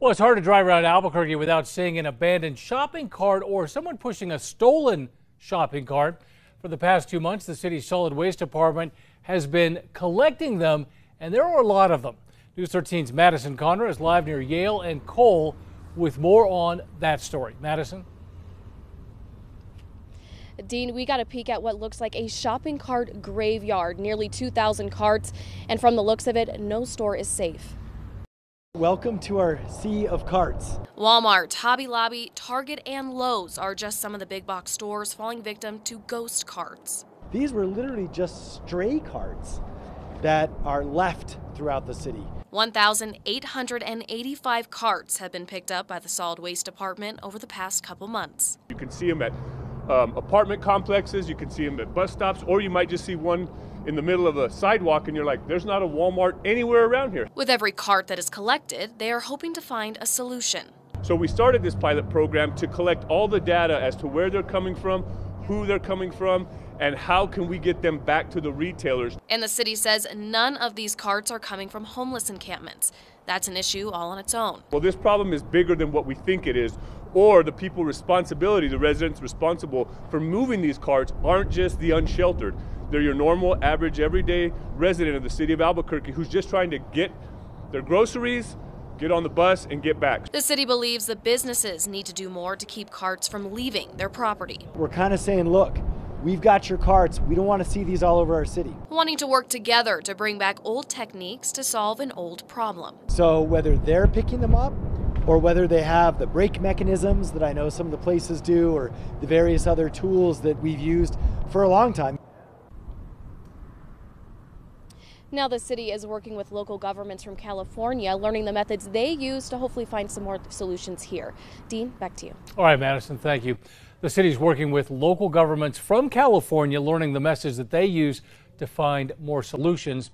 Well, it's hard to drive around Albuquerque without seeing an abandoned shopping cart or someone pushing a stolen shopping cart. For the past two months, the city's solid waste department has been collecting them, and there are a lot of them. News 13's Madison Conner is live near Yale and Coal with more on that story. Madison? Dean, we got a peek at what looks like a shopping cart graveyard, nearly 2,000 carts, and from the looks of it, no store is safe. Welcome to our sea of carts. Walmart, Hobby Lobby, Target, and Lowe's are just some of the big box stores falling victim to ghost carts. These were literally just stray carts that are left throughout the city. 1,885 carts have been picked up by the solid waste department over the past couple months. You can see them at um, apartment complexes, you can see them at bus stops, or you might just see one in the middle of a sidewalk and you're like, there's not a Walmart anywhere around here. With every cart that is collected, they are hoping to find a solution. So we started this pilot program to collect all the data as to where they're coming from, who they're coming from, and how can we get them back to the retailers. And the city says none of these carts are coming from homeless encampments. That's an issue all on its own. Well, this problem is bigger than what we think it is, or the people responsibility, the residents responsible for moving these carts aren't just the unsheltered. They're your normal, average, everyday resident of the city of Albuquerque who's just trying to get their groceries, get on the bus, and get back. The city believes the businesses need to do more to keep carts from leaving their property. We're kind of saying, look, we've got your carts. We don't want to see these all over our city. Wanting to work together to bring back old techniques to solve an old problem. So whether they're picking them up or whether they have the brake mechanisms that I know some of the places do or the various other tools that we've used for a long time. Now the city is working with local governments from California, learning the methods they use to hopefully find some more solutions here. Dean, back to you. All right, Madison, thank you. The city is working with local governments from California, learning the methods that they use to find more solutions.